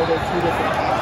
저도 준비했습니다.